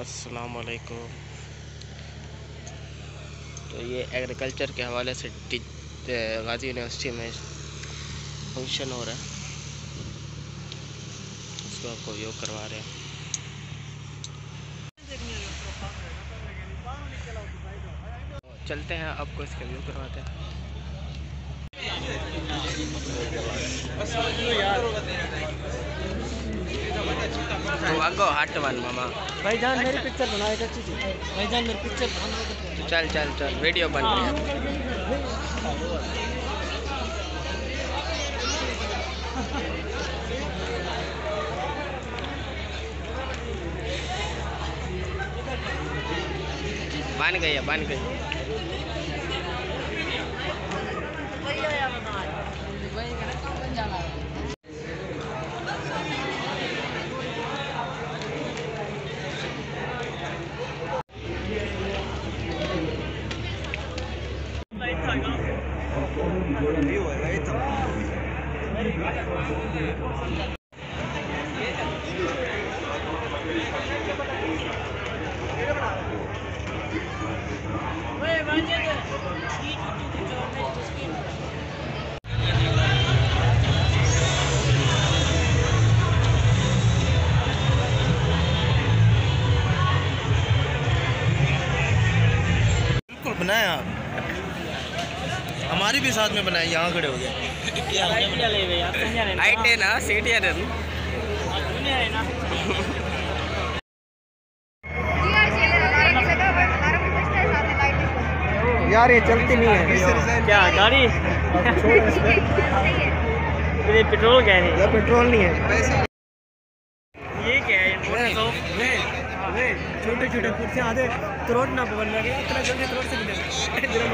असलकुम तो ये एग्रीकल्चर के हवाले से गाज़ी यूनिवर्सिटी में फ़ंक्शन हो रहा है। उसको आपको व्यू करवा रहे हैं। चलते हैं, आपको इसका व्यू करवाते हैं। आगो हट वन मामा। भाईजान मेरी पिक्चर बना एक अच्छी सी भाईजान मेरी पिक्चर बना चल चल चल वीडियो बन रही है। बन गई है बन गई बनाया हमारी भी साथ में बनाई यहाँ खड़े हो गए। I ten C T seat N यार ये चलती नहीं है। क्या गाड़ी? ये पेट्रोल कह रही है पेट्रोल नहीं है। ये क्या है छोटे छोटे कुर्सियाँ आधे करोड़ ना पवन लगे इतना जल्दी करोड़ से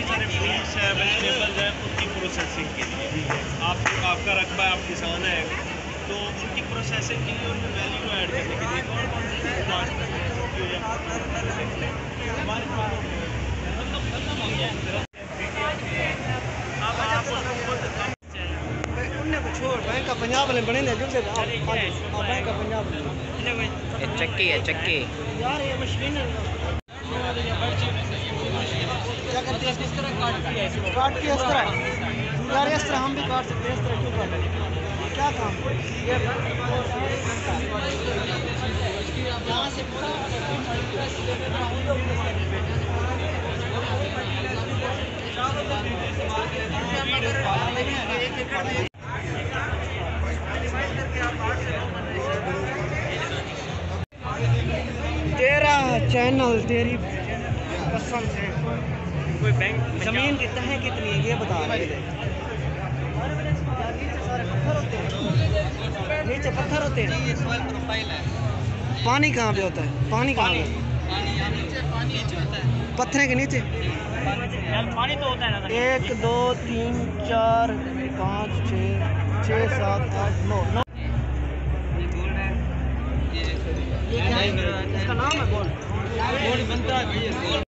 काफ़ी सारे फ्रूट्स है वेजिटेबल्स है उनकी प्रोसेसिंग के लिए। आप आपका रकबा आप किसान है तो उनकी प्रोसेसिंग के लिए उनमें वैल्यू ऐड करने के लिए कौन कौन सी कास्ट जो हमारे पास खत्म खत्म गया। अब आप उसको खुद उन्हें को छोड़ बैंक का पंजाब वाले बने ने जुल से बैंक का पंजाब चक्की है चक्की। यार ये मशीन है काट के इस तरह। यार इस तरह हम भी काट सकते हैं इस तरह क्यों काटें? क्या काम? यहाँ से पूरा तेरा चैनल तेरी कसम से कोई बैंक ज़मीन की तह कितनी है ये बता रहे नीचे पत्थर होते हैं। पानी कहाँ पे होता है? पानी कहाँ पे? पत्थर के नीचे। पानी तो होता है ना। एक दो तीन चार पाँच छः छः सात आठ नौ नौ। ये क्या है? इसका नाम है गोल्ड गोल्ड बनता है